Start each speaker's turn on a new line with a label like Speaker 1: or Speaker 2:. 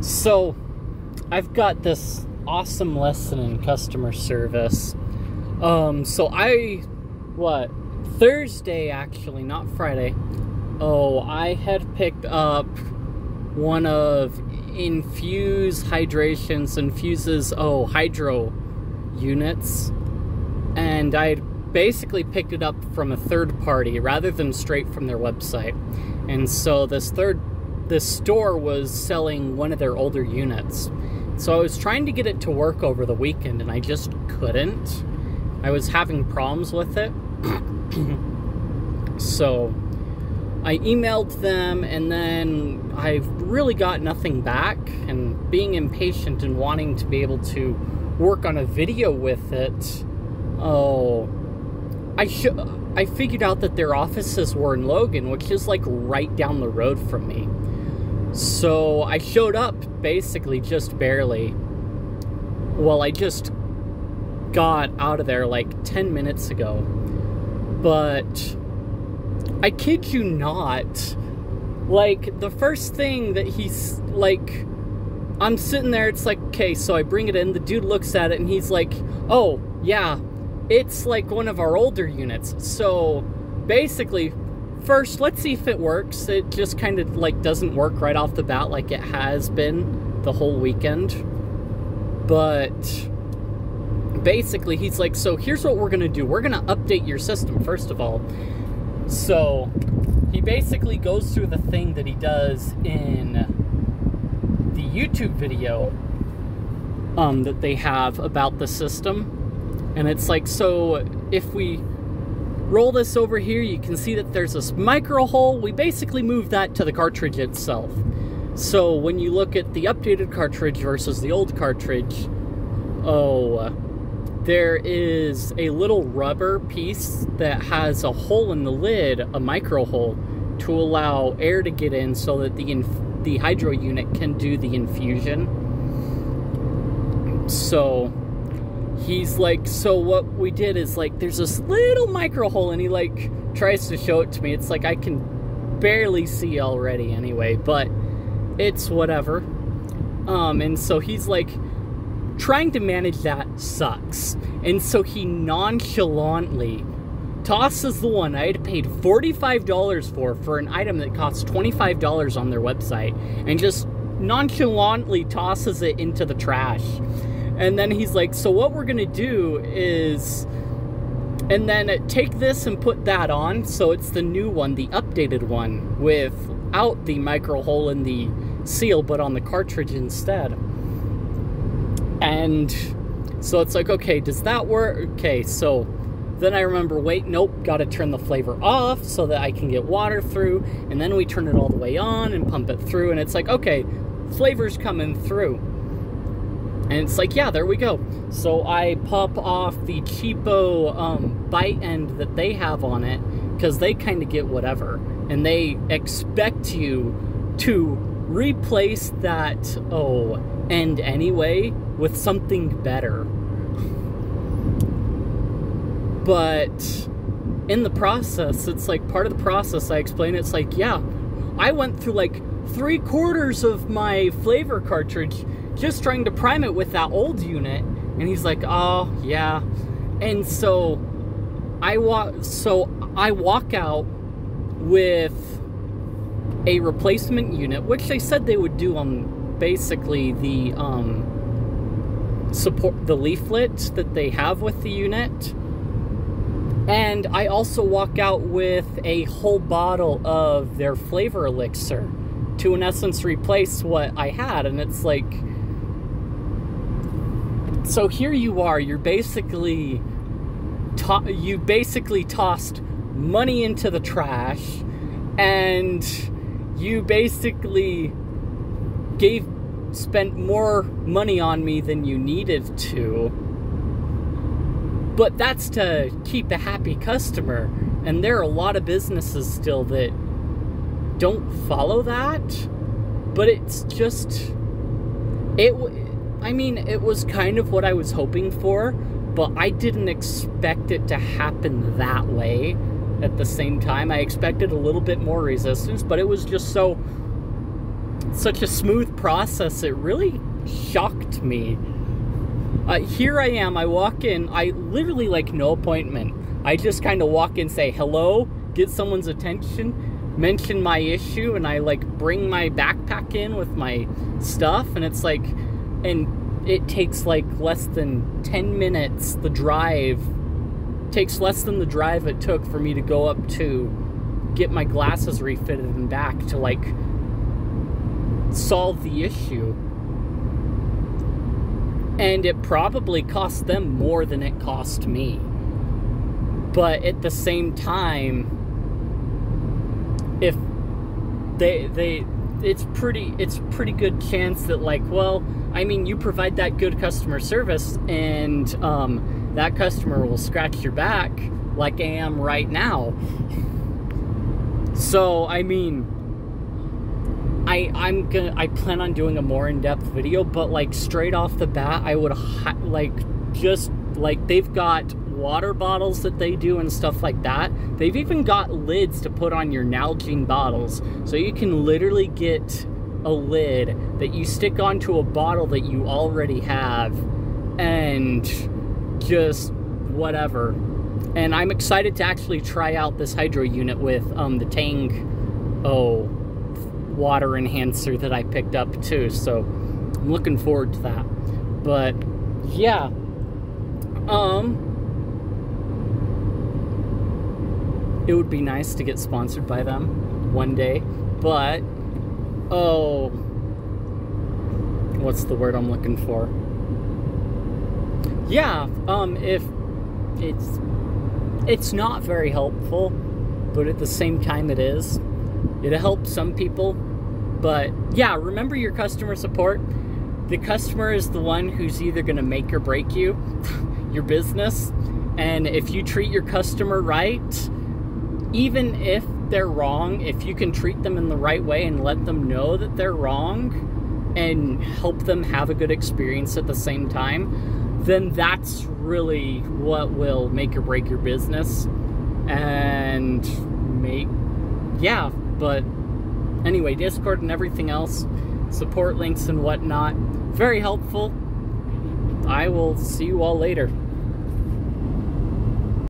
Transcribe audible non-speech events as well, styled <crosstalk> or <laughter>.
Speaker 1: So, I've got this awesome lesson in customer service. Um, so I, what, Thursday actually, not Friday. Oh, I had picked up one of Infuze Hydrations, Infuzes, oh, hydro units. And I basically picked it up from a third party rather than straight from their website. And so this third the store was selling one of their older units. So I was trying to get it to work over the weekend and I just couldn't. I was having problems with it. <clears throat> so I emailed them and then I really got nothing back. And being impatient and wanting to be able to work on a video with it, oh, I should. I figured out that their offices were in Logan, which is like right down the road from me. So I showed up basically just barely. Well, I just got out of there like 10 minutes ago. But I kid you not, like the first thing that he's like, I'm sitting there, it's like, okay, so I bring it in, the dude looks at it and he's like, oh, yeah, it's like one of our older units. So basically, first, let's see if it works. It just kind of like doesn't work right off the bat like it has been the whole weekend. But basically, he's like, so here's what we're gonna do. We're gonna update your system first of all. So he basically goes through the thing that he does in the YouTube video um, that they have about the system. And it's like, so if we roll this over here, you can see that there's this micro hole. We basically move that to the cartridge itself. So when you look at the updated cartridge versus the old cartridge, oh, there is a little rubber piece that has a hole in the lid, a micro hole, to allow air to get in so that the the hydro unit can do the infusion. So he's like, so what we did is like, there's this little micro hole, and he like tries to show it to me. It's like I can barely see already anyway, but it's whatever. Um, and so he's like, trying to manage that sucks. And so he nonchalantly tosses the one I had paid $45 for for an item that costs $25 on their website and just nonchalantly tosses it into the trash. And then he's like, So, what we're going to do is. And then take this and put that on. So it's the new one, the updated one, without the micro hole in the seal, but on the cartridge instead. And so it's like, okay, does that work? Okay, so then I remember, wait, nope, got to turn the flavor off so that I can get water through. And then we turn it all the way on and pump it through. And it's like, okay, flavor's coming through. And it's like, yeah, there we go. So I pop off the cheapo um, bite end that they have on it because they kind of get whatever. And they expect you to replace that, oh, end anyway with something better. But in the process, it's like part of the process I explain it's like, yeah, I went through like three quarters of my flavor cartridge just trying to prime it with that old unit. And he's like, oh, yeah. And so I walk, so I walk out with a replacement unit, which they said they would do on basically the um, support, the leaflet that they have with the unit. And I also walk out with a whole bottle of their flavor elixir to, in essence, replace what I had. And it's like, so here you are, you're basically you basically tossed money into the trash and you basically gave spent more money on me than you needed to. But that's to keep a happy customer. And there are a lot of businesses still that don't follow that. But it's just it I mean, it was kind of what I was hoping for, but I didn't expect it to happen that way at the same time. I expected a little bit more resistance, but it was just so such a smooth process. It really shocked me. Uh, here I am. I walk in. I literally like no appointment. I just kind of walk in, say hello, get someone's attention, mention my issue, and I like bring my backpack in with my stuff, and it's like, and it takes like less than 10 minutes. The drive takes less than the drive it took for me to go up to get my glasses refitted and back to like solve the issue. And it probably cost them more than it cost me. But at the same time, if they they it's pretty it's pretty good chance that like well i mean you provide that good customer service and um, that customer will scratch your back like i am right now. So i mean I I'm gonna I plan on doing a more in-depth video, but like straight off the bat, I would like just like they've got water bottles that they do and stuff like that. They've even got lids to put on your Nalgene bottles, so you can literally get a lid that you stick onto a bottle that you already have, and just whatever. And I'm excited to actually try out this hydro unit with um, the Tang. Oh water enhancer that I picked up too. So I'm looking forward to that. But yeah. Um it would be nice to get sponsored by them one day, but oh what's the word I'm looking for? Yeah, um if it's it's not very helpful, but at the same time it is. It helps some people, but yeah, remember your customer support. The customer is the one who's either going to make or break you, <laughs> your business. And if you treat your customer right, even if they're wrong, if you can treat them in the right way and let them know that they're wrong and help them have a good experience at the same time, then that's really what will make or break your business and make, yeah, but anyway, Discord and everything else, support links and whatnot, very helpful. I will see you all later.